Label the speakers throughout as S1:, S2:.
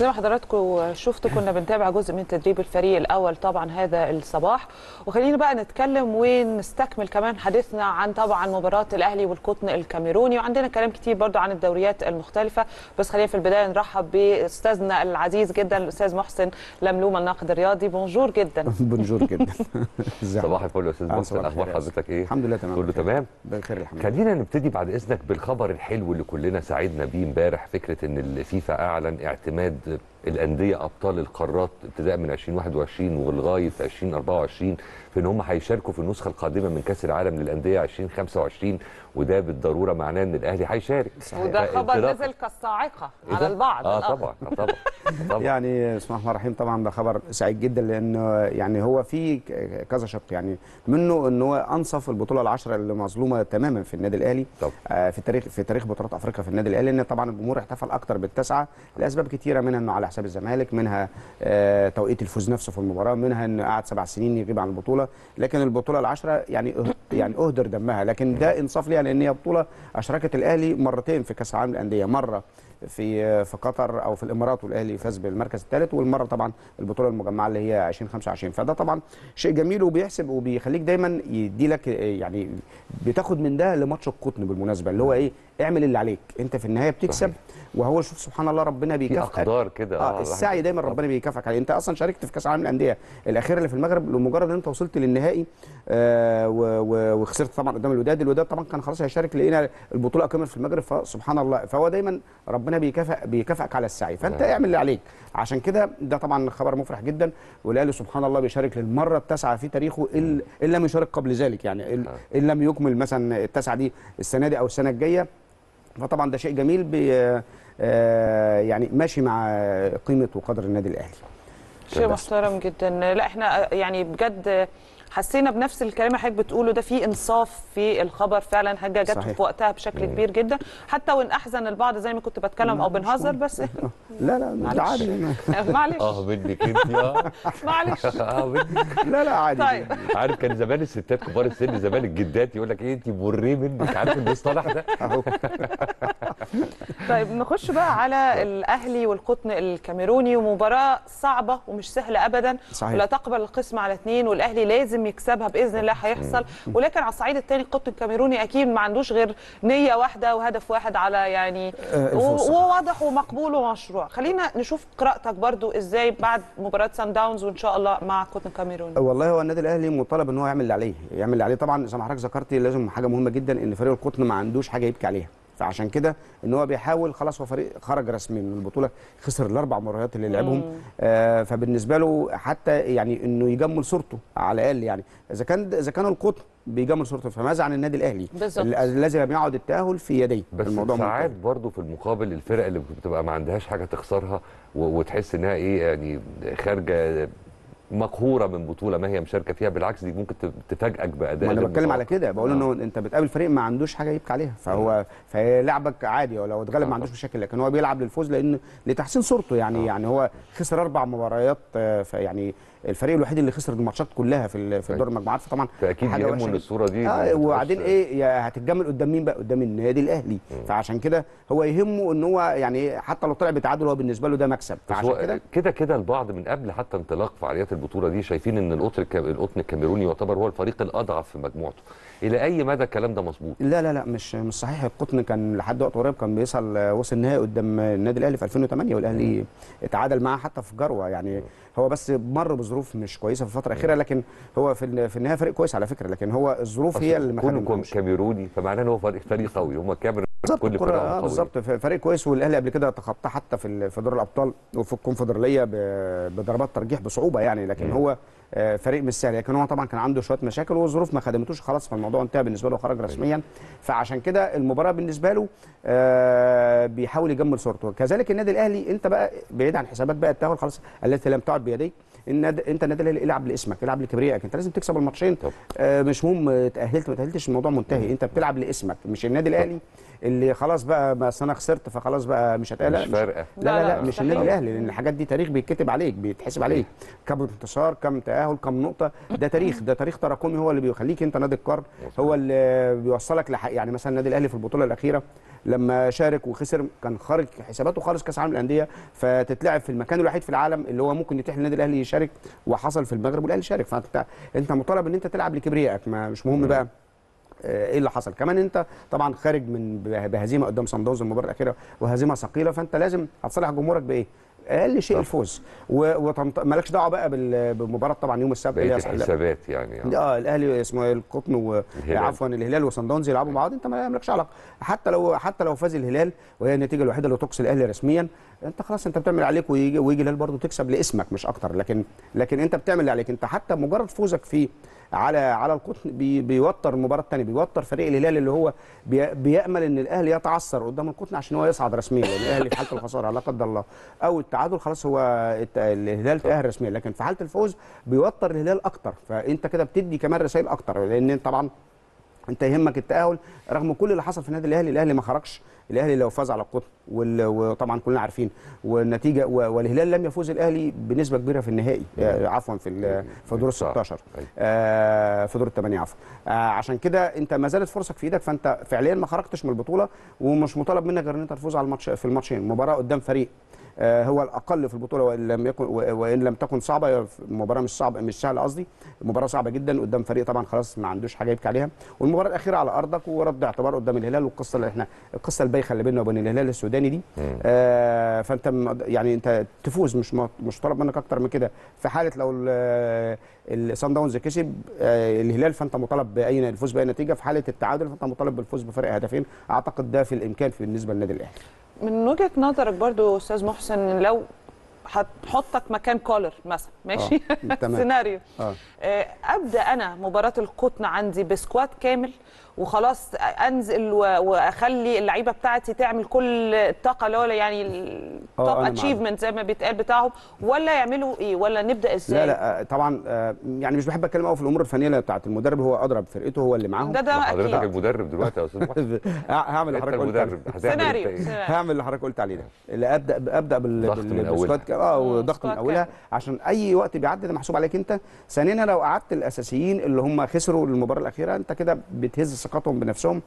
S1: زي ما حضراتكم شفتوا كنا بنتابع جزء من تدريب الفريق الأول طبعا هذا الصباح. وخلينا بقى نتكلم ونستكمل كمان حديثنا عن طبعا مباراة الأهلي والقطن الكاميروني. وعندنا كلام كتير برضو عن الدوريات المختلفة. بس خلينا في البداية نرحب بأستاذنا العزيز جدا الأستاذ محسن لملوم الناقد الرياضي. بونجور جدا.
S2: بونجور جدا. ازيك
S3: صباح الفل يا أستاذ
S2: آه،
S3: محسن.
S2: أخبار
S3: حضرتك إيه؟
S2: الحمد لله تمام.
S3: كله. تمام؟
S2: بخير الحمد لله.
S3: خلينا نبتدي بعد إذنك بالخبر الحلو اللي كلنا سعدنا بيه امبارح فكرة إن الفيفا أعلن اعتماد الأندية أبطال القارات ابتداء من 2021 ولغايه 2024 في إن هم هيشاركوا في النسخة القادمة من كأس العالم للأندية 2025 وده بالضرورة معناه إن الأهلي هيشارك.
S1: وده خبر نزل كالصاعقة
S3: إيه
S1: على
S3: ده؟
S1: البعض.
S3: آه
S1: الآخر.
S3: طبعا آه طبعا طبعا.
S2: يعني بسم الله الرحمن الرحيم طبعا ده خبر سعيد جدا لأنه يعني هو في كذا شق. يعني منه إن هو أنصف البطولة العشرة اللي مظلومة تماما في النادي الأهلي.
S3: طبعا.
S2: آه، في تاريخ في تاريخ بطولات أفريقيا في النادي الأهلي لأن طبعا الجمهور احتفل أكتر بالتسعة. لأسباب كتيرة منها إنه على حساب الزمالك منها آه، توقيت الفوز نفسه في المباراة منها انه قعد سبع سنين يغيب عن البطولة. لكن البطولة العشرة يعني يعني أهدر دمها. لكن ده إنصاف ليها. لأن هي بطولة أشركت الأهلي مرتين في كأس العالم للأندية مرة في في قطر أو في الإمارات والأهلي فاز بالمركز الثالث والمرة طبعا البطولة المجمعة اللي هي 2025 فده طبعا شيء جميل وبيحسب وبيخليك دايما يدي لك يعني بتاخد من ده لماتش القطن بالمناسبة اللي هو إيه اعمل اللي عليك. أنت في النهاية بتكسب
S3: صحيح.
S2: وهو شوف سبحان الله ربنا بيكافئك.
S3: أقدار كده.
S2: آه السعي دايما ربنا بيكافئك عليه. أنت أصلا شاركت في كأس العالم للأندية الاخيره اللي في المغرب لمجرد إن أنت وصلت للنهائي آه وخسرت طبعا قدام الوداد. الوداد طبعا كان خلاص هيشارك لقينا البطولة أكمل في المغرب فسبحان الله. فهو دايما ربنا بيكافئ بيكافئك على السعي. فأنت
S3: نعم.
S2: اعمل اللي عليك. عشان كده ده طبعا خبر مفرح جدا والأهلي سبحان الله بيشارك للمرة التاسعة في تاريخه ان إن لم يشارك قبل ذلك. يعني
S3: آه.
S2: إن لم يكمل مثلا التاسعة دي السنة دي أو السنة الجاية. فطبعا ده شيء جميل آه، يعني ماشي مع قيمة وقدر النادي الأهلي
S1: شيء. محترم جدا لا إحنا يعني بجد حسينا بنفس الكلام اللي حضرتك بتقوله ده في انصاف في الخبر فعلا. حاجة جت. في وقتها بشكل كبير جدا. حتى وإن أحزن البعض زي ما كنت بتكلم أو بنهزر بس.
S2: لا لا عادي.
S1: معلش.
S3: آه منك أنت آه
S1: معلش.
S3: آه منك.
S2: لا لا عادي.
S1: طيب.
S3: عارف كان زمان الستات كبار السن زمان الجدات يقول لك إيه أنت مريه منك. عارف المصطلح ده؟
S2: أهو.
S1: طيب نخش بقى على الأهلي والقطن الكاميروني ومباراة صعبة ومش سهلة ابدا.
S2: صحيح.
S1: ولا تقبل القسم على اثنين والأهلي لازم يكسبها بإذن الله هيحصل. ولكن على الصعيد الثاني القطن الكاميروني أكيد ما عندوش غير نية واحدة وهدف واحد على يعني
S2: آه،
S1: وواضح ومقبول ومشروع. خلينا نشوف قراءتك برضو إزاي بعد مباراة سان داونز وإن شاء الله مع القطن الكاميروني.
S2: والله هو النادي الأهلي مطالب إن هو يعمل اللي عليه يعمل اللي عليه. طبعا زي ما حضرتك ذكرتي لازم حاجة مهمة جدا إن فريق القطن ما عندوش حاجة يبكي عليها. فعشان كده إن هو بيحاول خلاص هو فريق خرج رسمي من البطولة خسر الأربع مباريات اللي لعبهم. آه فبالنسبة له حتى يعني إنه يجمل صورته على الأقل يعني. إذا كان إذا كان القطن بيجمل صورته فماذا عن النادي الأهلي؟ الذي لم يعد التأهل في يديه
S3: بس
S2: الموضوع
S3: ساعات. برضه في المقابل الفرق اللي بتبقى ما عندهاش حاجة تخسرها وتحس إنها إيه يعني خارجة مقهورة من بطولة ما هي مشاركة فيها بالعكس دي ممكن تفاجئك بأداء
S2: ما
S3: أنا
S2: بتكلم على. كده بقول. إنه أنت بتقابل فريق ما عندوش حاجة يبكي عليها فهو فلعبك عادي ولو اتغلب ما عندوش مشاكل لكن هو بيلعب للفوز لأن لتحسين صورته يعني. يعني هو خسر أربع مباريات آه، فيعني الفريق الوحيد اللي خسر الماتشات كلها في في دور المجموعات فطبعا
S3: فاكيد يهمه ان. الصورة دي تبقاش-
S2: وبعدين إيه يا هتتجمل قدام مين بقى؟ قدام النادي الأهلي. فعشان كده هو يهمه إن هو يعني حتى لو طلع بتعادل هو بالنسبة له ده مكسب. فعشان كده
S3: كده كده البعض من قبل حتى انطلاق فعاليات البطولة دي شايفين إن القطن الكاميروني يعتبر هو الفريق الأضعف في مجموعته. إلى أي مدى الكلام ده مظبوط؟
S2: لا لا لا مش مش صحيح. القطن كان لحد وقت قريب كان بيوصل وصل نهائي قدام النادي الأهلي في 2008 والأهلي اتعادل معاه حتى في جروة. يعني هو بس مر بظروف مش كويسة في الفترة الأخيرة لكن هو في في النهاية فريق كويس على فكرة لكن هو الظروف هي اللي ما خدمتهمش.
S3: كاميروني فمعناه إن هو فريق فريق قوي. هم كاميرون
S2: بالظبط
S3: فرقهم
S2: آه. بالظبط. فريق كويس والأهلي قبل كده تخطى حتى في في دور الأبطال وفي الكونفدراليه بضربات ترجيح بصعوبة يعني لكن
S3: مم.
S2: هو آه، فريق مش سهل. لكن هو طبعا كان عنده شوية مشاكل والظروف ما خدمتوش خلاص فالموضوع انتهى بالنسبة له خرج رسميا. فعشان كده المباراة بالنسبة له آه، بيحاول يجمل صورته. كذلك النادي الأهلي انت بقى بعيد عن حسابات بقى التأهل خلاص التي لم تعد بيديك الناد- انت النادي الأهلي العب لاسمك العب لكبريائك. انت لازم تكسب الماتشين. مش مهم تاهلت ما تاهلتش الموضوع منتهي. انت بتلعب لاسمك مش النادي الأهلي. اللي خلاص بقى ما أنا خسرت فخلاص بقى مش هتقلق
S3: مش فارقة.
S2: لا لا,
S1: لا،
S2: لا, مش. النادي الأهلي لأن الحاجات دي تاريخ بيتكتب عليك بيتحسب عليك. كم انتصار كم تأهل كم نقطة. ده تاريخ ده تاريخ تراكمي هو اللي بيخليك أنت نادي القرن هو اللي بيوصلك لح... يعني مثلا النادي الأهلي في البطولة الأخيرة لما شارك وخسر كان خارج حساباته خالص كأس عالم الانديه فتتلعب في المكان الوحيد في العالم اللي هو ممكن يتيح للنادي الأهلي يشارك وحصل في المغرب والأهلي شارك. فأنت أنت مطالب إن أنت تلعب لكبريائك ما مش مهم بقى. إيه اللي حصل؟ كمان أنت طبعا خارج من به- بهزيمة قدام صن داونز المباراه الاخيره وهزيمة ثقيلة فأنت لازم هتصالح جمهورك بإيه؟ أقل شيء
S3: طبعا.
S2: الفوز. و- وتنط... مالكش دعوة بقى بالمباراه طبعا يوم السبت اللي هي-
S3: الحسابات يعني.
S2: آه الأهلي اسمه إيه؟ القطن و...
S3: الهلال.
S2: عفوا الهلال وصن داونز يلعبوا بعض. أنت ما مالكش علاقة. حتى لو حتى لو فاز الهلال وهي النتيجة الوحيدة اللي تقصي الأهلي رسميا انت خلاص انت بتعمل عليك ويجي ويجي الهلال برضه تكسب الاسم لك مش أكتر. لكن لكن انت بتعمل اللي عليك. انت حتى مجرد فوزك فيه على على القطن بي بيوتر المباراه الثانية بيوتر فريق الهلال اللي هو بي بيأمل إن الأهلي يتعثر قدام القطن عشان هو يصعد رسميا. لأن الأهلي في حالة الخسارة لا قدر الله. أو التعادل خلاص هو الهلال تأهل رسميا. لكن في حالة الفوز بيوتر الهلال أكتر. فأنت كده بتدي كمان رسائل أكتر. لأن طبعا انت يهمك التأهل رغم كل اللي حصل في النادي الأهلي الأهلي ما خرجش الأهلي لو فاز على القطن وطبعا كلنا عارفين والنتيجة والهلال لم يفوز الأهلي بنسبة كبيرة في النهائي آه، عفوا في في دور ال
S3: صح.
S2: 16
S3: أيوة.
S2: آه، في دور الثمانيه عفوا. آه، عشان كده انت ما زالت فرصك في إيدك فانت فعليا ما خرجتش من البطولة ومش مطالب منك غير ان انت تفوز على الماتش في الماتشين مباراة قدام فريق. هو الأقل في البطولة وإن لم يكن وإن لم تكن صعبة المباراه مش صعبة مش سهلة قصدي. المباراه صعبة جدا قدام فريق طبعا خلاص ما عندوش حاجة يبكي عليها. والمباراة الأخيرة على أرضك ورد اعتبار قدام الهلال والقصة اللي إحنا القصة البايخة اللي بيننا وبين الهلال السوداني دي. آه فأنت يعني أنت تفوز مش مش طالب منك أكتر من كده. في حالة لو الصن داونز كسب آه الهلال فأنت مطالب باي الفوز بأي نتيجة. في حالة التعادل فأنت مطالب بالفوز بفرق هدفين. أعتقد ده في الإمكان في بالنسبة للنادي الأهلي.
S1: من وجهة نظرك برضو أستاذ محسن لو هتحطك مكان كولر مثلا ماشي؟
S2: آه، تمام.
S1: سيناريو.
S2: آه.
S1: آه، أبدأ أنا مباراة القطن عندي ب squad كامل وخلاص انزل واخلي اللعيبة بتاعتي تعمل كل الطاقه اللي هو يعني
S2: آه، ال top
S1: achievement زي ما بيتقال بتاعهم. ولا يعملوا إيه؟ ولا نبدأ إزاي؟
S2: لا لا آه، طبعا آه، يعني مش بحب أتكلم قوي في الأمور الفنية بتاعت المدرب. هو أضرب فرقته هو اللي معاهم.
S1: ده ده
S3: حضرتك المدرب دلوقتي يا أستاذ محمد.
S2: هعمل اللي حضرتك قلت عليه.
S3: المدرب. هتعمل انت
S1: سيناريو.
S2: هعمل اللي حضرتك قلت عليه ده. اللي أبدأ أبدأ بال
S3: ضغط
S2: بال-
S3: من
S2: بالسكواد
S1: آه
S2: وضغط من
S1: أولها.
S2: عشان أي وقت بيعدي ده محسوب عليك أنت. ثانيا لو قعدت الأساسيين اللي هم خسروا المباراة الأخيرة أنت كده بتهز ثقتهم بنفسهم.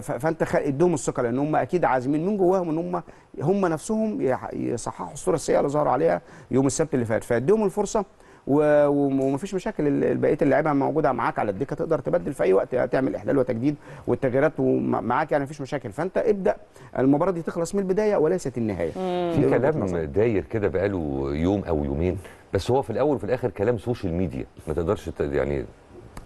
S2: فانت اديهم الثقة لأن هم أكيد عازمين من جواهم إن هم هم نفسهم يصححوا الصورة السيئة اللي ظهروا عليها يوم السبت اللي فات. فاديهم الفرصة ومفيش مشاكل بقيه اللعيبه موجودة معاك على الدكة تقدر تبدل في أي وقت تعمل إحلال وتجديد والتغييرات معاك يعني مفيش مشاكل. فانت ابدأ المباراة دي تخلص من البداية وليست النهاية.
S3: في كلام. داير كده بقاله يوم أو يومين بس هو في الأول وفي الآخر كلام social media. ما تقدرش يعني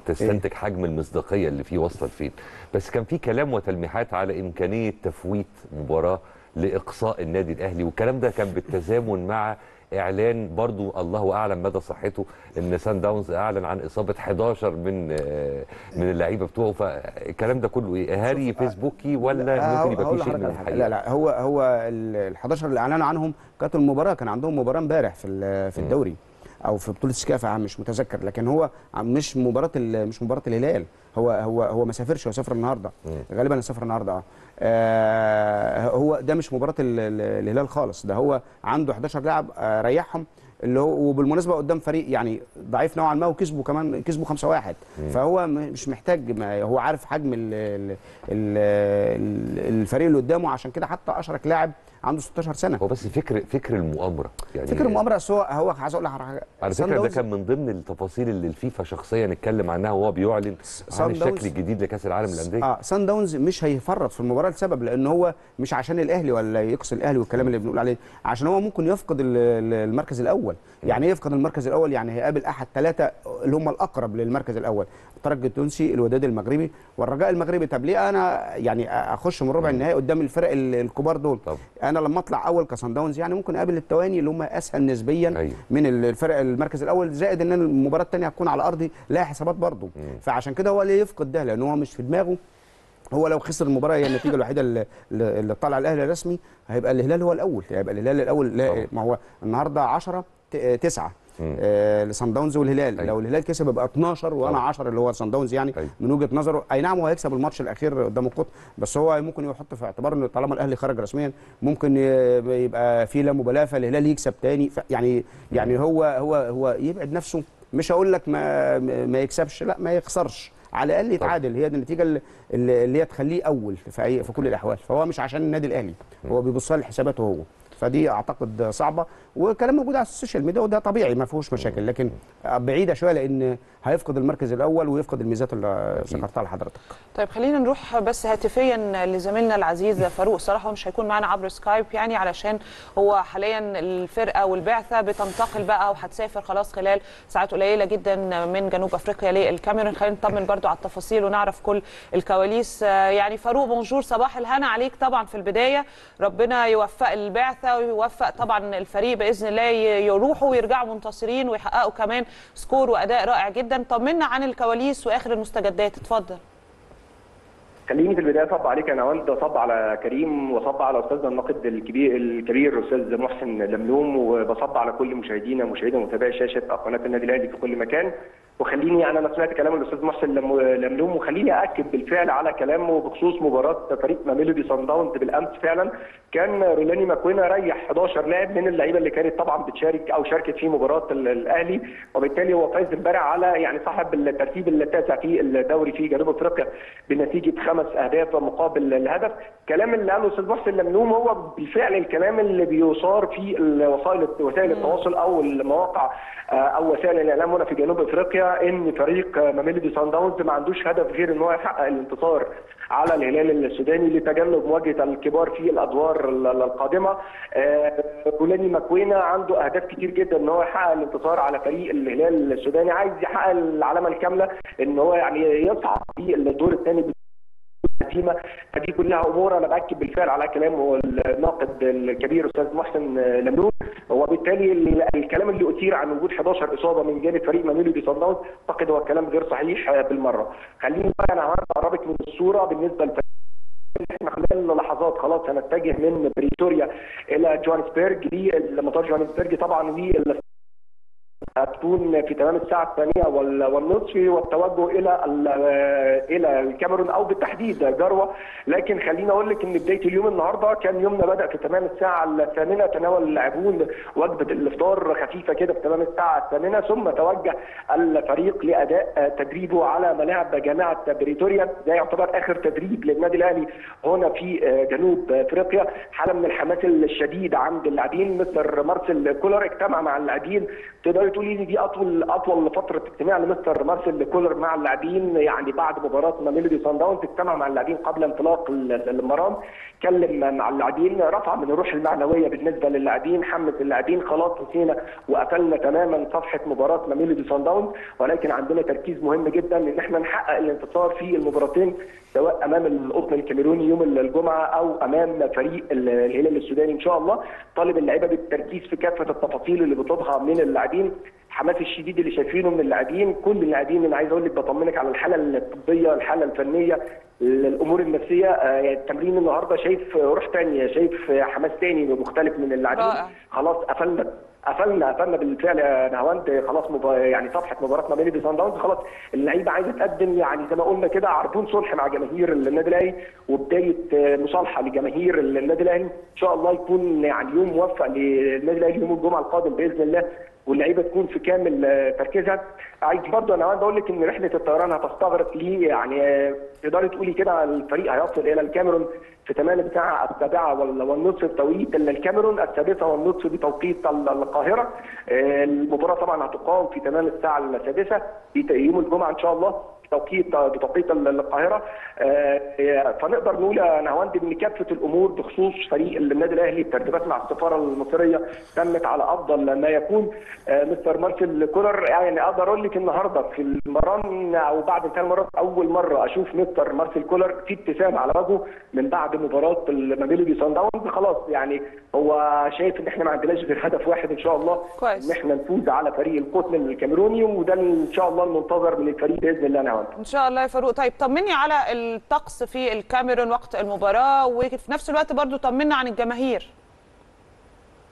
S3: تستنتج حجم المصداقية اللي فيه وصلت فين. بس كان في كلام وتلميحات على إمكانية تفويت مباراة لإقصاء النادي الأهلي والكلام ده كان بالتزامن مع إعلان برضو الله أعلم مدى صحته إن سان داونز أعلن عن إصابة 11 من آه، من اللعيبة بتوعه. فالكلام ده كله إيه؟ هاري فيسبوكي ولا
S2: لا،
S3: ممكن يبقى في شيء من. الحقيقة؟
S2: لا لا هو هو ال 11 اللي أعلنوا عنهم كانت المباراة كان عندهم مباراة امبارح في في الدوري. أو في بطولة سكافة مش متذكر لكن هو مش مباراة مش مباراة الهلال. هو هو هو ما سافرش هو سافر النهارده. غالبا سافر النهارده آه. آه، هو ده مش مباراة ال- ال- الهلال خالص. ده هو عنده 11 لاعب آه، ريحهم اللي هو وبالمناسبة قدام فريق يعني ضعيف نوعا ما وكسبوا كمان كسبوا 5-1 فهو م- مش محتاج ما هو عارف حجم ال ال ال الفريق اللي قدامه عشان كده حتى اشرك لاعب عنده 16 سنة.
S3: هو بس فكر فكر المؤامرة يعني
S2: فكر المؤامرة أصل هو هو عايز أقول لك على
S3: على فكرة ده كان من ضمن التفاصيل اللي الفيفا شخصيا اتكلم عنها وهو بيعلن عن الشكل الجديد لكأس العالم للأندية.
S2: آه سان داونز مش هيفرط في المباراة لسبب لأن هو مش عشان الأهلي ولا يقصي الأهلي والكلام اللي بنقول عليه عشان هو ممكن يفقد ال- ال- المركز الأول. يعني إيه يفقد المركز الأول يعني هيقابل أحد ثلاثة اللي هم الأقرب للمركز الأول. الترجي التونسي الوداد المغربي. والرجاء المغربي طب ليه أنا يعني أخش من ربع النهائي قدام الفرق ال- الكبار دول؟
S3: طب.
S2: أنا لما اطلع اول كصن داونز يعني ممكن اقابل التواني اللي هم اسهل نسبيا
S3: أيوة.
S2: من ال- الفرق المركز الأول زائد ان المباراه الثانية هتكون على ارضي لها حسابات برضه. فعشان كده هو ليه يفقد ده؟ لأن هو مش في دماغه. هو لو خسر المباراة هي النتيجة الوحيدة اللي, اللي الأهلي رسمي هيبقى الهلال هو الأول. هيبقى الهلال الأول. لا. ما هو النهارده 10 9 آه لصن داونز والهلال.
S3: أيوة.
S2: لو الهلال كسب يبقى 12 وأنا
S3: طبعا.
S2: 10 اللي هو صن داونز يعني
S3: أيوة.
S2: من وجهة نظره. أي نعم هو هيكسب الماتش الأخير قدام القطر بس هو ممكن يحط في اعتبار إن طالما الأهلي خرج رسميا ممكن يبقى في لا مبالاة فالهلال يكسب تاني. يعني يعني هو هو هو يبعد نفسه. مش هقول لك ما ما يكسبش لا ما يخسرش. على الأقل يتعادل. هي دي النتيجة اللي, اللي هي تخليه أول في في كل الأحوال. فهو مش عشان النادي الأهلي. هو بيبص لحساباته هو. فدي أعتقد صعبة. وكلام موجود على ال social media وده طبيعي ما فيهوش مشاكل. لكن بعيدة شوية لأن هيفقد المركز الأول ويفقد الميزات اللي ذكرتها لحضرتك.
S1: طيب خلينا نروح بس هاتفيا لزميلنا العزيز فاروق صراحة هو مش هيكون معانا عبر سكايب يعني علشان هو حاليا الفرقة والبعثة بتنتقل بقى وهتسافر خلاص خلال ساعات قليلة جدا من جنوب أفريقيا للكاميرون. خلينا نطمن برضو على التفاصيل ونعرف كل الكواليس. يعني فاروق bonjour صباح الهنا عليك طبعا في البداية. ربنا يوفق البعثة ويوفق طبعا الفريق بإذن الله يروحوا ويرجعوا منتصرين ويحققوا كمان score وأداء رائع جدا. طمنا عن الكواليس وآخر المستجدات. اتفضل.
S4: خليني في البداية اصبح عليك أنا والد اصبح على كريم واصبح على استاذنا الناقد الكبير الكبير أستاذ محسن لملوم. وبصبح على كل مشاهدينا مشاهدي ومتابعي شاشة قناة النادي الأهلي في كل مكان. وخليني يعني أنا سمعت كلام الأستاذ محسن لم- لملوم وخليني اكد بالفعل على كلامه بخصوص مباراة فريق ميلودي صن داونز بالأمس فعلا. كان رولاني ماكوينا ريح 11 لاعب من اللعيبة اللي كانت طبعا بتشارك أو شاركت في مباراة ال- الأهلي. وبالتالي هو فاز امبارح على يعني صاحب الترتيب التاسع في الدوري في جنوب أفريقيا بنتيجة خمس أهداف مقابل الهدف. كلام اللي قاله الأستاذ محسن لملوم هو بالفعل الكلام اللي بيثار في الوسائل وسائل التواصل أو المواقع آه، أو وسائل الإعلام هنا في جنوب أفريقيا. إن فريق ميلودي سان داونز ما عندوش هدف غير إن هو يحقق الانتصار على الهلال السوداني لتجنب مواجهة الكبار في الأدوار ال- القادمة. آه، بولاني ماكوينا عنده أهداف كتير جدا إن هو يحقق الانتصار على فريق الهلال السوداني. عايز يحقق العلامة الكاملة إن هو يعني يصعد في الدور الثاني الهزيمه فدي كلها أمور. أنا بأكد بالفعل على كلام الناقد الكبير أستاذ محسن لملوك وبالتالي ال- الكلام اللي أثير عن وجود 11 إصابة من جانب فريق ماميلودي سان داونز أعتقد هو كلام غير صحيح بالمرة. خليني بقى أنا قربت من الصورة بالنسبة لفريق إحنا خلال لحظات. خلاص هنتجه من بريتوريا إلى جوهانسبرج لمطار جوهانسبرج طبعا دي هتكون في تمام الساعة الثانية وال- والنصف والتوجه إلى ال- إلى الكاميرون أو بالتحديد جروة. لكن خليني أقول لك إن بداية اليوم النهاردة كان يومنا بدأ في تمام الساعة الثامنة تناول اللاعبون وجبة الإفطار خفيفة كده في تمام الساعة الثامنة. ثم توجه الفريق لأداء تدريبه على ملاعب جامعة بريتوريا. ده يعتبر آخر تدريب للنادي الأهلي هنا في جنوب أفريقيا. حالة من الحماس الشديد عند اللاعبين. مستر مارسيل كولر اجتمع مع اللاعبين. تقدري تقولي ان دي أطول أطول فترة اجتماع لمستر مارسيل كولر مع اللاعبين يعني بعد مباراة ماميلودي سان داونز اجتمع مع اللاعبين قبل انطلاق ال- المران اتكلم مع اللاعبين رفع من الروح المعنوية بالنسبة للاعبين حمس اللاعبين خلاص نسينا وقفلنا تماما صفحة مباراة ميلودي سان داونز ولكن عندنا تركيز مهم جدا إن إحنا نحقق الانتصار في المباراتين سواء أمام القطن الكاميروني يوم الجمعة أو أمام فريق ال- الهلال السوداني إن شاء الله. طالب اللعيبة بالتركيز في كافة التفاصيل اللي بيطلبها من اللاعبين. الحماس الشديد اللي شايفينه من اللاعبين كل اللاعبين أنا عايز أقول لك بطمنك على الحالة الطبية الحالة الفنية الأمور النفسية. آه، يعني التمرين النهارده شايف روح ثانية شايف حماس ثاني مختلف من اللاعبين. خلاص قفلنا قفلنا قفلنا بالفعل يا نهاوند. خلاص مبا... يعني صفحة مباراة ما بين سان داونز. خلاص اللعيبة عايزة تقدم يعني زي ما قلنا كده عربون صلح مع جماهير النادي الأهلي وبداية آه، مصالحة لجماهير النادي الأهلي. إن شاء الله يكون يعني يوم موفق للنادي الأهلي يوم الجمعة القادم بإذن الله. واللعيبة تكون في كامل آه، تركيزها. عايز برضه أنا عايز أقول لك إن رحلة الطيران هتستغرق ليه؟ يعني آه، تقدري تقولي كده الفريق هيصل إلى الكاميرون في تمام الساعة السابعة وال- والنصف بتوقيت الكاميرون السادسة والنصف بتوقيت ال- القاهرة. آه، المباراة طبعا هتقام في تمام الساعة السادسة يوم الجمعة إن شاء الله. بتوقيت بتوقيت ال- القاهرة. آه، فنقدر نقول يا نهاوند إن كافة الأمور بخصوص فريق النادي الأهلي الترتيبات مع السفاره المصرية تمت على أفضل ما يكون. آه، مستر مارسيل كولر يعني أقدر أقول لك النهارده في المران أو بعد انتهاء المران أول مرة أشوف مستر مارسيل كولر في ابتسامه على وجهه من بعد مباراة الميلودي سان داونز. خلاص يعني هو شايف إن إحنا ما عندناش غير هدف واحد إن شاء الله
S1: كويس.
S4: إن إحنا نفوز على فريق القطن الكاميروني وده إن شاء الله المنتظر من الفريق بإذن الله نعم
S1: إن شاء الله يا فاروق. طيب طمني على الطقس في الكاميرون وقت المباراة وفي نفس الوقت برضو طمنا عن الجماهير.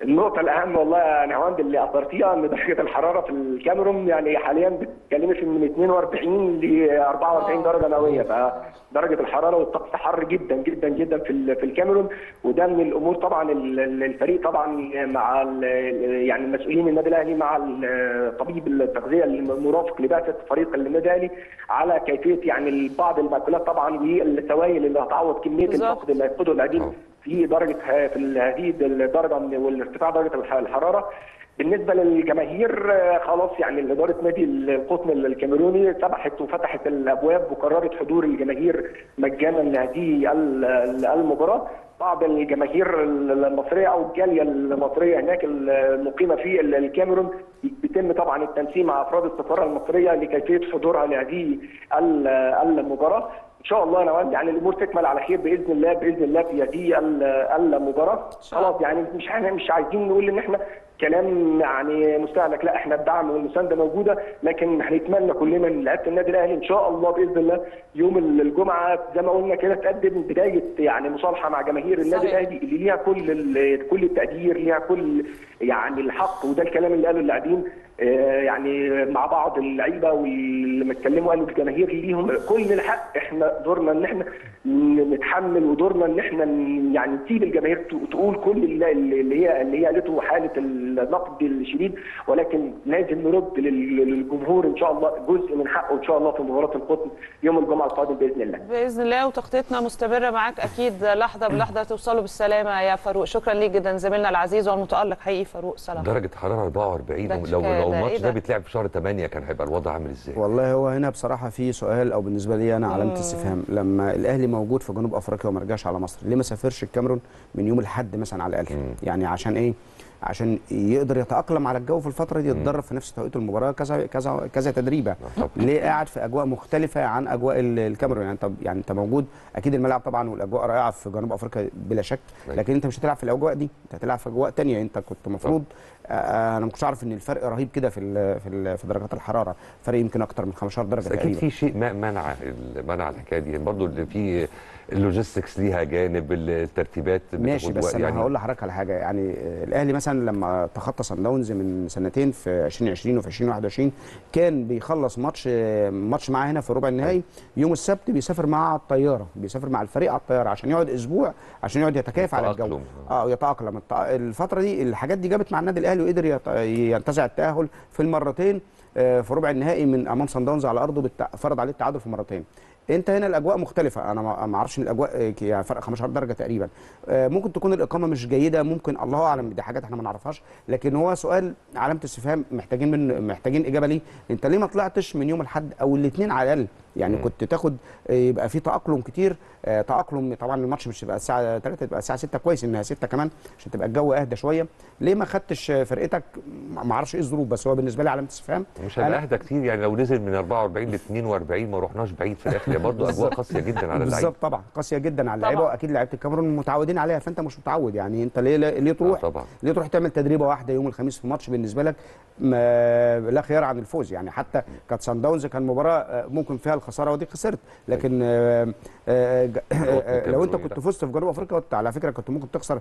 S4: النقطة الأهم والله يا نهاوند اللي أثرتيها إن درجة الحرارة في الكاميرون يعني حاليا بتتكلمي في من 42 ل 44 درجة مئوية فدرجة الحرارة والطقس حر جدا جدا جدا في في الكاميرون وده من الأمور طبعا ال- ال- الفريق طبعا مع ال- يعني المسؤولين النادي الأهلي مع طبيب التغذية المرافق لبعثة فريق النادي الأهلي على كيفية يعني بعض المأكولات طبعا والسوائل اللي هتعوض كمية. الفقد اللي هيفقده اللاعبين في درجة في هذه الدرجة والارتفاع درجة الح- الحرارة. بالنسبة للجماهير خلاص يعني إدارة نادي القطن الكاميروني سمحت وفتحت الأبواب وقررت حضور الجماهير مجانا لهذه ال- ال- المباراة. بعض الجماهير المصرية أو الجالية المصرية هناك المقيمة في ال- الكاميرون بيتم طبعا التنسيق مع أفراد السفارة المصرية لكيفية حضورها لهذه ال- المباراة. شاء الله أنا وأنت يعني الأمور تكمل على خير بإذن الله بإذن الله في هذه ال- المباراه. خلاص يعني مش إحنا مش عايزين نقول إن إحنا كلام يعني مستهلك لا إحنا الدعم والمساندة موجودة لكن هنتمنى كلنا إن لعيبة النادي الأهلي إن شاء الله بإذن الله يوم الجمعة زي ما قلنا كده تقدم بداية يعني مصالحة مع جماهير النادي. الأهلي اللي ليها كل كل التقدير ليها كل يعني الحق وده الكلام اللي قاله اللاعبين آه، يعني مع بعض اللعيبة واللي اتكلموا قالوا الجماهير ليهم كل الحق إحنا دورنا إن إحنا نتحمل ودورنا إن إحنا يعني نسيب الجماهير تقول كل اللي اللي هي اللي هي قالته حاله النقد الشديد ولكن لازم نرد لل- للجمهور إن شاء الله جزء من حقه ان شاء الله في مباراة القطن يوم الجمعة القادم بإذن الله.
S1: بإذن الله وتغطيتنا مستمرة معاك أكيد لحظة بلحظة توصلوا بالسلامة يا فاروق. شكرا ليك جدا زميلنا العزيز والمتألق حقيقي فاروق سلام.
S3: درجة حرارة 44
S1: ده
S3: لو لو الماتش
S1: إيه
S3: ده؟ بيتلعب في شهر 8 كان هيبقى الوضع عامل إزاي؟
S2: والله هو هنا بصراحة في سؤال أو بالنسبة لي أنا علامة استفهام. لما الأهلي موجود في جنوب أفريقيا وما رجعش على مصر ليه ما سافرش الكاميرون من يوم الأحد مثلا على الأقل؟ يعني عشان إيه؟ عشان يقدر يتأقلم على الجو في الفترة دي يتدرب في نفس توقيت المباراة كذا كذا كذا
S3: تدريبة.
S2: ليه قاعد في أجواء مختلفة عن أجواء ال- الكاميرون؟ يعني أنت يعني أنت موجود أكيد الملعب طبعا والأجواء رائعة في جنوب أفريقيا بلا شك
S3: أيوة.
S2: لكن أنت مش هتلعب في الأجواء دي أنت هتلعب في أجواء تانية. أنت كنت المفروض أنا ما كنتش أعرف إن الفرق رهيب كده في في درجات الحرارة. فرق يمكن أكتر من 15 درجة
S3: بس أكيد
S2: تقريبا.
S3: في شيء ما- منع منع الحكاية دي. برضه اللي في ال logistics ليها جانب الترتيبات
S2: ماشي بس أنا
S3: يعني
S2: هقول لحضرتك على حاجة. يعني الأهلي مثلا لما تخطى صن داونز من سنتين في 2020 وفي 2021 كان بيخلص ماتش ماتش معاه هنا في ربع النهائي يوم السبت بيسافر معاه على الطيارة بيسافر مع الفريق على الطيارة عشان يقعد أسبوع عشان يقعد يتكيف على الجو. آه يتأقلم. الفترة دي الحاجات دي جابت مع النادي الأهلي وقدر ينتزع التأهل في المرتين. في ربع النهائي من أمام صن داونز على أرضه فرض عليه التعادل في مرتين. أنت هنا الأجواء مختلفة. أنا ما ما أعرفش إن الأجواء آه، يعني فرق 15 درجة تقريبا. آه، ممكن تكون الإقامة مش جيدة. ممكن الله أعلم. دي حاجات إحنا ما نعرفهاش. لكن هو سؤال علامة استفهام. محتاجين من محتاجين إجابة ليه؟ أنت ليه ما طلعتش من يوم الأحد أو الاثنين على الأقل يعني كنت تاخد يبقى في تأقلم كتير. آه، تأقلم طبعا الماتش مش يبقى الساعة 3 تبقى الساعة 6 كويس إنها 6 كمان عشان تبقى الجو أهدى شوية. ليه ما خدتش فرقتك؟ ما أعرفش إيه الظروف بس هو بالنسبة لي علامة استفهام.
S3: مش هيبقى أهدى كتير يعني لو نزل من 44 ل 42 ما رحناش بعيد في الآخر. برضه أجواء قاسية جدا على اللعيبة.
S2: بالظبط طبعا قاسية جدا على
S1: اللعيبة.
S2: وأكيد لعيبة الكاميرون متعودين عليها فأنت مش متعود. يعني أنت ليه ليه تروح؟
S3: آه طبعا.
S2: ليه تروح تعمل تدريبة واحدة يوم الخميس في ماتش بالنسبة لك؟ ما لا خيار عن الفوز. يعني حتى كانت سان داونز كان مباراة آه، ممكن فيها الخساره ودي خسرت. لكن آه، آه، آه، لو انت كنت. فزت في جنوب افريقيا على فكرة كنت ممكن تخسر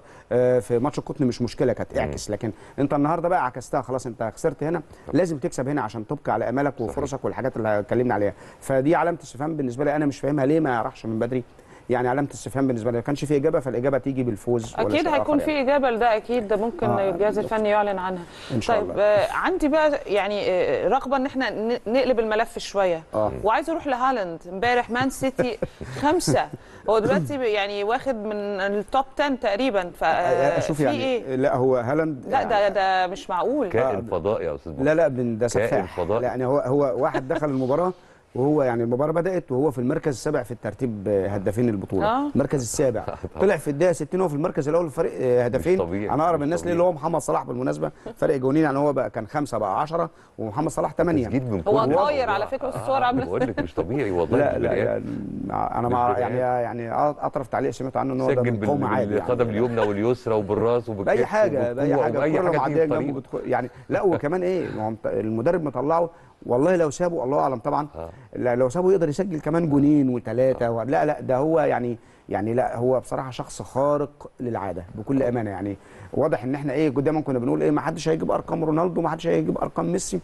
S2: في ماتش القطن مش مشكلة كانت اعكس. لكن انت النهارده بقى عكستها خلاص انت خسرت هنا. لازم تكسب هنا عشان تبقى على امالك وفرصك والحاجات اللي اتكلمنا عليها. فدي علامة استفهام بالنسبة لي أنا مش فاهمها ليه ما راحش من بدري. يعني علامة استفهام بالنسبة لي. ما كانش في إجابة فالإجابة تيجي بالفوز أكيد
S1: هيكون
S2: آخر
S1: في إجابة لده أكيد ده ممكن
S2: آه،
S1: الجهاز الفني يعلن عنها.
S2: إن شاء
S1: طيب
S2: الله.
S1: آه عندي بقى يعني آه رغبة إن إحنا نقلب الملف شوية.
S2: آه.
S1: وعايز أروح لهالاند امبارح مان سيتي خمسة. هو دلوقتي يعني واخد من ال top 10 تقريبا. ف
S2: يعني شوف
S1: في
S2: يعني
S1: إيه؟
S2: لا هو هالاند
S1: لا ده ده مش معقول.
S3: كائن فضائي يا أستاذ.
S2: لا لا بن- ده سفاح. يعني هو هو واحد دخل المباراة وهو يعني المباراة بدأت وهو في المركز السابع في الترتيب هدافين البطولة
S1: آه.
S2: المركز السابع طلع في الدقيقة 60 هو في المركز الأول فرق آه، هدفين
S3: طبيعي،
S2: أنا
S3: أقرب
S2: الناس ليه. اللي هو محمد صلاح بالمناسبة فرق جونين يعني هو بقى كان خمسة بقى 10 ومحمد صلاح 8
S3: تسجيل من
S1: هو طاير. على فكرة الصور عاملة
S3: بقول لك مش طبيعي والله
S2: لا لا,
S3: آدم. أنا
S2: مع يعني يعني أطرف تعليق سمعت عنه إن هو من قوم
S3: بال-
S2: عادي
S3: بالقدم
S2: يعني
S3: اليمنى واليسرى وبالراس وبالكتف
S2: باي
S3: حاجة
S2: بأي
S3: حاجة
S2: الكره معديه جنبه. يعني لا وكمان إيه المدرب مطلعه والله لو سابه الله أعلم طبعا.
S3: آه.
S2: لا لو سابه يقدر يسجل كمان جونين وثلاثه و... لا لا ده هو يعني يعني لا هو بصراحة شخص خارق للعادة بكل أمانة يعني. واضح إن إحنا إيه دايما كنا بنقول إيه ما حدش هيجيب أرقام رونالدو ما حدش هيجيب أرقام ميسي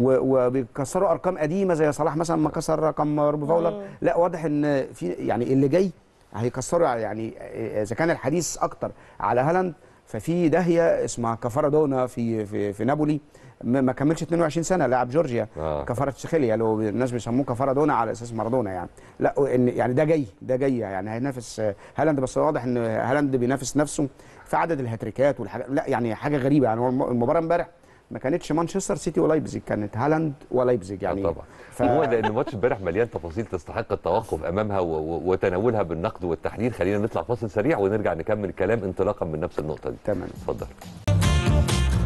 S2: و- وبيكسروا أرقام قديمة زي صلاح مثلا ما كسر رقم فاولر لا واضح إن في يعني اللي جاي هيكسروا يعني إذا كان الحديث أكتر على هالاند ففي داهية اسمها كفارادونا في في في نابولي. ما كملش 22 سنة لاعب جورجيا
S3: آه.
S2: كفاراتسخيليا لو الناس بيسموه كفارادونا على أساس مارادونا يعني. لا إن يعني ده جاي ده جاي يعني. هينافس آه، هالاند بس واضح إن هالاند بينافس نفسه في عدد الهاتريكات والحاجات. لا يعني حاجة غريبة يعني. المباراة امبارح ما كانتش مانشستر سيتي ولايبزيج كانت هالاند ولايبزيج يعني.
S3: يعني طبعا.
S2: ف...
S3: هو لأن الماتش امبارح مليان تفاصيل تستحق التوقف أمامها وتناولها بالنقد والتحليل. خلينا نطلع فاصل سريع ونرجع نكمل الكلام انطلاقا من نفس النقطة دي.
S2: تمام.
S3: اتفضل.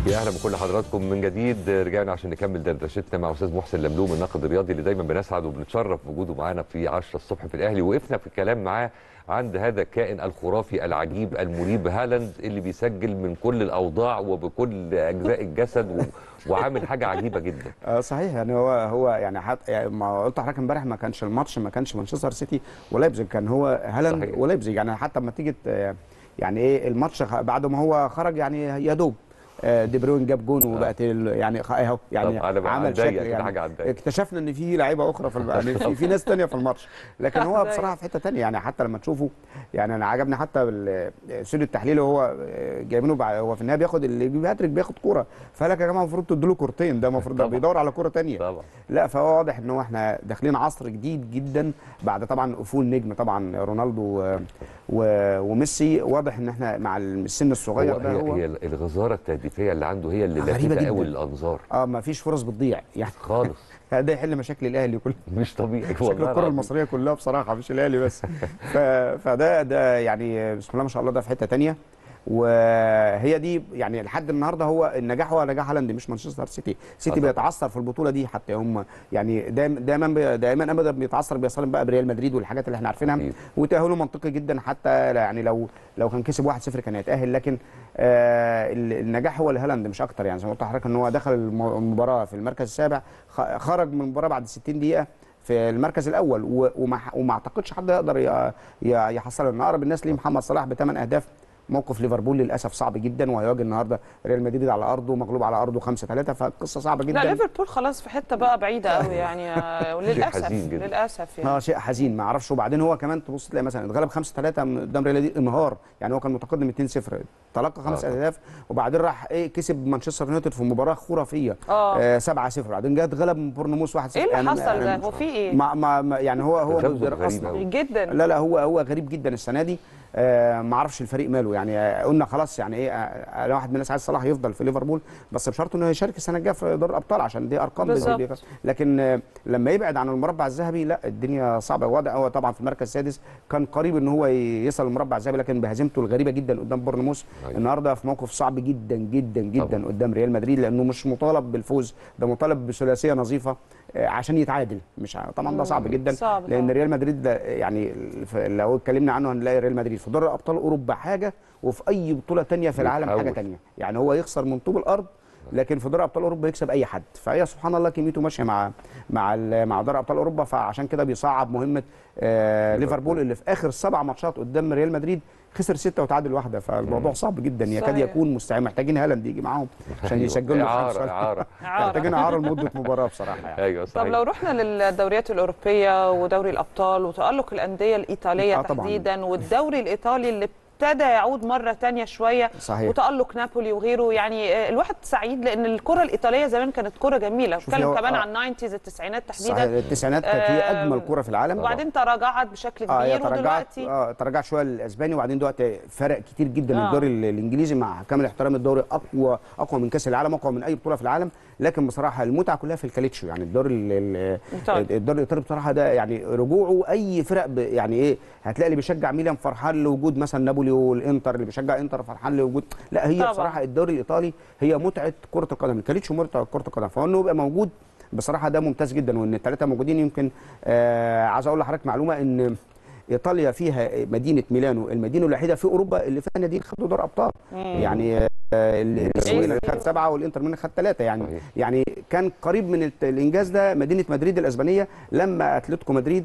S3: يا أهلا بكل حضراتكم من جديد. رجعنا عشان نكمل دردشتنا مع أستاذ محسن لملوم الناقد الرياضي اللي دايما بنسعد وبنتشرف بوجوده معانا في 10 الصبح في الأهلي. وقفنا في الكلام معاه عند هذا الكائن الخرافي العجيب المريب هالاند اللي بيسجل من كل الأوضاع وبكل أجزاء الجسد و... وعامل حاجة عجيبة جدا.
S2: آه صحيح. يعني هو هو يعني حت يعني ما قلت لحضرتك امبارح ما كانش الماتش ما كانش مانشستر سيتي ولايبزيج كان هو هالاند. ولايبزيج. يعني حتى لما تيجي يعني إيه الماتش بعد ما هو خرج يعني يا دوب. دي بروين جاب جون وبقت ال- يعني اهو يعني عمل شكل يعني. اكتشفنا إن في لعيبة أخرى في يعني في, في ناس تانية في الماتش. لكن هو
S1: هتضايق.
S2: بصراحة في حتة تانية يعني حتى لما تشوفه يعني أنا عجبني حتى بال- الاستوديو التحليلي هو آه، جايبينه بعد- هو في النهاية بياخد اللي بيجيب هاتريك بياخد كورة. فقال لك يا جماعة المفروض تدوا له كورتين ده المفروض. بيدور على كورة تانية.
S3: طبعا.
S2: لا فهو واضح إن هو إحنا داخلين عصر جديد جدا بعد طبعا أفول نجم طبعا رونالدو و... و... وميسي. واضح إن إحنا مع السن الصغير
S3: هو
S2: ده
S3: هي,
S2: هو.
S3: هي الغزارة التهديفيه اللي عنده هي اللي
S2: جدا.
S3: قوي للأنظار
S2: آه ما فيش فرص بتضيع يعني
S3: خالص
S2: ده يحل مشاكل الأهلي كلها
S3: مش طبيعي
S2: شكل
S3: والله
S2: الكرة
S3: العظيم.
S2: المصرية كلها بصراحة مش الأهلي بس. فده ده يعني بسم الله ما شاء الله ده في حتة تانية وهي دي يعني لحد النهارده هو النجاح هو نجاح هالاند مش مانشستر سيتي. سيتي. بيتعثر في البطولة دي حتى هم يعني دايما دايما ابدا بيتعثر بيصطدم بقى بريال مدريد والحاجات اللي إحنا عارفينها. وتأهله منطقي جدا حتى يعني لو لو كان كسب 1-0 كان هيتأهل. لكن آه ال- النجاح هو لهالاند مش أكتر يعني. زي ما قلت لحضرتك إن هو دخل الم- المباراة في المركز السابع خرج من المباراة بعد 60 دقيقة في المركز الأول. وما أعتقدش حد يقدر ي- ي- يحصله إن أقرب الناس ليه محمد صلاح بثمان أهداف موقف ليفربول للأسف صعب جدا وهيواجه النهارده ريال مدريد على أرضه مغلوب على أرضه 5 3 فالقصة صعبة
S1: لا
S2: جدا.
S1: ليفربول خلاص في حتة بقى بعيدة قوي يعني آه، وللاسف
S3: حزين جدا.
S1: للأسف يعني.
S2: آه شيء حزين ما أعرفش. وبعدين هو كمان تبص تلاقي مثلا اتغلب 5 3 قدام ريال مدريد انهار. يعني هو كان متقدم 2 0 تلقى خمس
S3: آه.
S2: أهداف وبعدين راح إيه كسب مانشستر يونايتد في مباراة خرافية.
S1: آه.
S2: آه 7 0 بعدين جه اتغلب بورنموث 1 0
S1: إيه اللي حصل ده؟ هو في إيه؟
S2: ما ما يعني هو هو
S3: غريب.
S1: جدا.
S2: لا لا هو هو غريب جدا السنة دي. آه ما أعرفش الفريق ماله. يعني آه قلنا خلاص يعني إيه آه أنا واحد من الناس عايز صلاح يفضل في ليفربول بس بشرط انه يشارك السنة الجاية في دوري الأبطال عشان دي أرقام
S1: بالظبط.
S2: لكن آه لما يبعد عن المربع الذهبي لا الدنيا صعبة. وضع هو طبعا في المركز السادس. كان قريب إن هو يصل المربع الذهبي لكن بهزيمته الغريبة جدا قدام بورنموث.
S3: أيوة.
S2: النهارده في موقف صعب جدا جدا جدا
S3: طبعا.
S2: قدام ريال مدريد لأنه مش مطالب بالفوز. ده مطالب بثلاثية نظيفة. آه عشان يتعادل مش طبعا ده صعب جدا
S1: صعب
S2: لأن
S1: طبعاً.
S2: ريال مدريد يعني لو اتكلمنا عنه هنلاقي ريال مدريد في دوري ابطال أوروبا حاجة وفي أي بطولة تانية في العالم
S3: حاجة.
S2: تانية يعني هو يخسر من طوب الأرض لكن في دوري أبطال أوروبا يكسب أي حد فهي سبحان الله كميته ماشية مع مع ال- مع دوري أبطال أوروبا فعشان كده بيصعب مهمة آه ليفربول اللي في آخر سبع ماتشات قدام ريال مدريد خسر ستة وتعادل واحدة فالموضوع صعب جدا يكاد. يكون مستحيل محتاجين هالاند يجي معاهم عشان
S3: أيوة.
S2: يسجلوا إعارة.
S3: إعارة
S2: محتاجين
S1: عارف.
S2: إعارة لمدة مباراة بصراحة يعني
S3: أيوه
S1: طب
S3: صحيح
S1: لو رحنا للدوريات الأوروبية ودوري الأبطال وتألق الأندية الإيطالية
S2: آه.
S1: تحديدا والدوري الإيطالي اللي ابتدى يعود مرة تانية شوية
S2: صحيح.
S1: وتألق نابولي وغيره يعني آه، الواحد سعيد لأن الكرة الإيطالية زمان كانت كرة
S2: جميلة
S1: بتكلم كمان
S2: آه.
S1: عن 90 التسعينات
S2: صحيح
S1: تحديدا
S2: التسعينات كانت هي أجمل
S1: آم،
S2: كوره في العالم
S1: وبعدين تراجعت بشكل
S2: هي
S1: كبير
S2: ترجعت
S1: ودلوقتي
S2: آه ترجعت شوية للأسباني وبعدين دلوقتي فرق كتير جدا
S1: آه.
S2: آه. الدوري ال- الإنجليزي مع كامل احترام الدوري أقوى أقوى من كأس العالم أقوى من أي بطولة في العالم لكن بصراحة المتعة كلها في الكاليتشو يعني الدوري ال- ال-
S1: إيطالي.
S2: الدوري الايطالي بصراحة ده يعني رجوعه أي فرق يعني إيه هتلاقي اللي بيشجع ميلان فرحان لوجود مثلا نابولي والإنتر اللي بيشجع إنتر فرحان لوجود لا هي
S1: طبعاً.
S2: بصراحة الدوري الإيطالي هي متعة كرة القدم الكاليتشو متعة كرة القدم فهو إنه يبقى موجود بصراحة ده ممتاز جدا وإن الثلاثه موجودين يمكن آه عايز أقول لحضرتك معلومة إن إيطاليا فيها مدينة ميلانو المدينة الوحيدة في أوروبا اللي فيها ناديين خدوا دوري أبطال. يعني آه، الاسبوعين خد سبعة والإنتر ميلان خد ثلاثة يعني. يعني كان قريب من الإنجاز ده مدينة مدريد الإسبانية لما أتلتيكو مدريد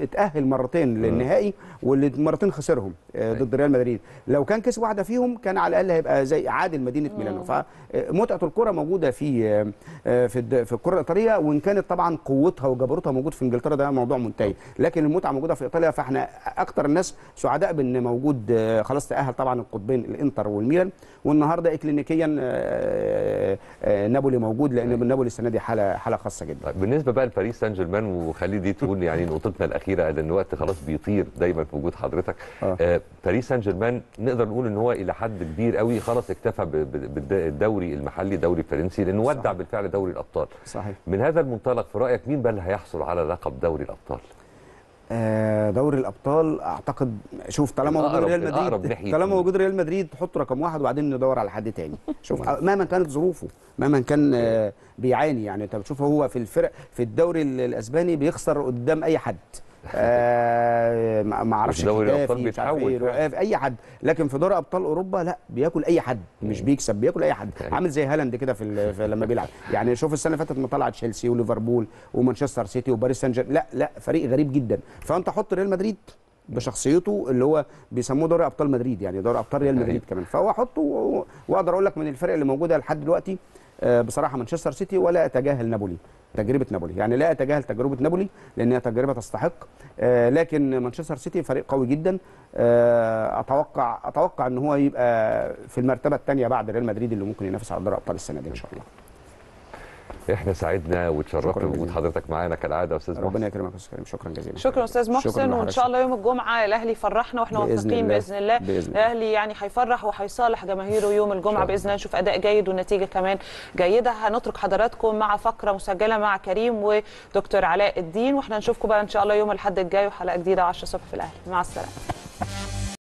S2: اتأهل مرتين للنهائي واللي مرتين خسرهم آه، ضد ريال مدريد. لو كان كسب واحدة فيهم كان على الأقل هيبقى زي عادل مدينة ميلانو. فمتعة الكرة موجودة في آه، آه، في في الكرة الإيطالية وإن كانت طبعا قوتها وجبروتها موجود في إنجلترا ده موضوع منتهي. لكن المتعة موجودة في إيطاليا فإحنا أكتر الناس سعداء بإن موجود آه، خلاص تأهل طبعا القطبين الإنتر والميلان. والنهاردة اكلينيكيا آه، آه، نابولي موجود لأن نابولي السنة دي حالة حالة خاصة جدا.
S3: طيب بالنسبة بقى لباريس سان جيرمان وخلي دي تكون يعني نقطتنا الأخيرة. لأن الوقت خلاص بيطير دايما في وجود حضرتك.
S2: آه.
S3: آه باريس سان جيرمان نقدر نقول إن هو إلى حد كبير قوي خلاص اكتفى بالدوري المحلي الدوري الفرنسي لأنه ودع. بالفعل دوري الأبطال.
S2: صحيح.
S3: من هذا المنطلق في رأيك مين بقى اللي هيحصل على لقب دوري الأبطال؟
S2: آه، دوري الأبطال أعتقد شوف طالما
S3: الأقرب-
S2: ريال مدريد طالما
S3: مين؟
S2: موجود ريال مدريد حط رقم واحد وبعدين ندور على حد تاني. شوف مهما كانت ظروفه مهما كان آه، بيعاني. يعني انت بتشوف هو في الفرق في الدوري ال- الأسباني بيخسر قدام أي حد. آه ما
S3: أعرفش دوري
S2: عارف
S3: بيتحول
S2: إيه، أي حد. لكن في دوري أبطال أوروبا لا بياكل أي حد مش بيكسب بياكل أي حد.
S3: أيوة.
S2: عامل زي هالاند كده في, في لما بيلعب. يعني شوف السنة اللي فاتت ما طلع تشيلسي وليفربول ومانشستر سيتي وباريس سان جيرمان لا لا فريق غريب جدا. فأنت حط ريال مدريد بشخصيته اللي هو بيسموه دوري أبطال مدريد يعني دوري أبطال ريال مدريد
S3: أيوة.
S2: كمان. فهو حطه وأقدر أقول لك من الفرق اللي موجودة لحد دلوقتي بصراحة مانشستر سيتي ولا اتجاهل نابولي تجربة نابولي. يعني لا اتجاهل تجربة نابولي لأن هي تجربة تستحق. آه، لكن مانشستر سيتي فريق قوي جدا. آه، أتوقع أتوقع إن هو يبقى في المرتبة الثانية بعد ريال مدريد اللي ممكن ينافس على دوري أبطال السنة دي إن شاء الله.
S3: إحنا سعدنا وتشرفنا بوجود. حضرتك معانا كالعادة يا أستاذ محسن.
S2: ربنا يكرمك يا أستاذ كريم. شكرا جزيلا.
S1: شكرا أستاذ
S2: شكراً
S1: محسن
S2: وإن.
S1: شاء الله يوم الجمعة الاهلي يفرحنا
S2: وإحنا
S1: واثقين.
S2: بإذن الله.
S1: الاهلي يعني هيفرح وهيصالح جماهيره يوم الجمعة بإذن الله. نشوف أداء جيد ونتيجة كمان جيدة. هنترك حضراتكم مع فقرة مسجلة مع كريم ودكتور علاء الدين. وإحنا نشوفكم بقى إن شاء الله يوم الأحد الجاي وحلقة جديدة 10 الصبح في الأهلي. مع السلامة.